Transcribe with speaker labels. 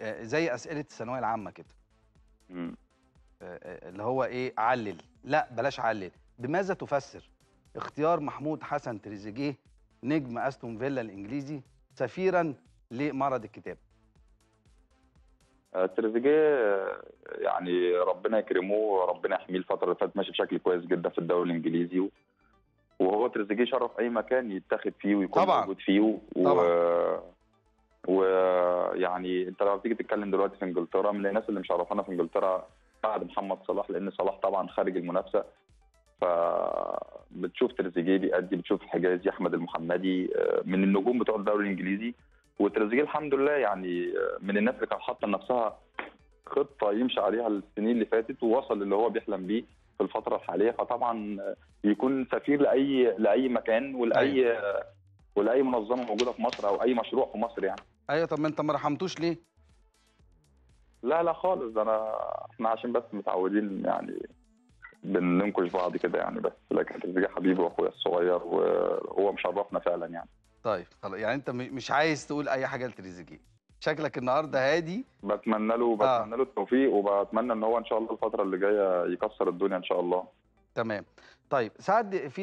Speaker 1: آه، زي أسئلة الثانوية العامة كده
Speaker 2: مم.
Speaker 1: آه، اللي هو إيه علل لا بلاش علل بماذا تفسر اختيار محمود حسن تريزيجيه نجم أستون فيلا الإنجليزي سفيرا لمعرض الكتاب
Speaker 2: تريزيجيه يعني ربنا يكرمه وربنا يحميه الفترة اللي فاتت ماشي بشكل كويس جدا في الدوري الإنجليزي و- وهو تريزيجيه شرف أي مكان يتاخد فيه ويكون
Speaker 1: طبعاً.
Speaker 2: موجود فيه و...
Speaker 1: طبعاً.
Speaker 2: ويعني انت لو تيجي تتكلم دلوقتي في انجلترا من الناس اللي مش عرفانا في انجلترا بعد محمد صلاح لأن صلاح طبعا خارج المنافسة. ف بتشوف تريزيجيه بيأدي بتشوف حجازي أحمد المحمدي آه، من النجوم بتوع الدوري الإنجليزي. وتريزيجيه الحمد لله يعني آه، من الناس اللي كانت حاطة لنفسها خطة يمشي عليها السنين اللي فاتت ووصل اللي هو بيحلم بيه في الفترة الحالية. فطبعا آه، يكون سفير لأي لأي مكان ولأي آه، ولأي منظمة موجودة في مصر أو أي مشروع في مصر يعني.
Speaker 1: أيوه طب ما أنت ما رحمتوش ليه؟
Speaker 2: لا لا خالص أنا إحنا عشان بس متعودين يعني بننكش بعض كده يعني بس لكن تريزيجيه حبيبي وأخويا الصغير وهو مشرفنا فعلا يعني.
Speaker 1: طيب خلاص يعني أنت مش عايز تقول أي حاجة لتريزيجيه؟ شكلك النهارده هادي.
Speaker 2: بتمنى له
Speaker 1: آه.
Speaker 2: بتمنى له التوفيق وبتمنى إن هو إن شاء الله الفترة اللي جاية يكسر الدنيا إن شاء الله.
Speaker 1: تمام. طيب سعد في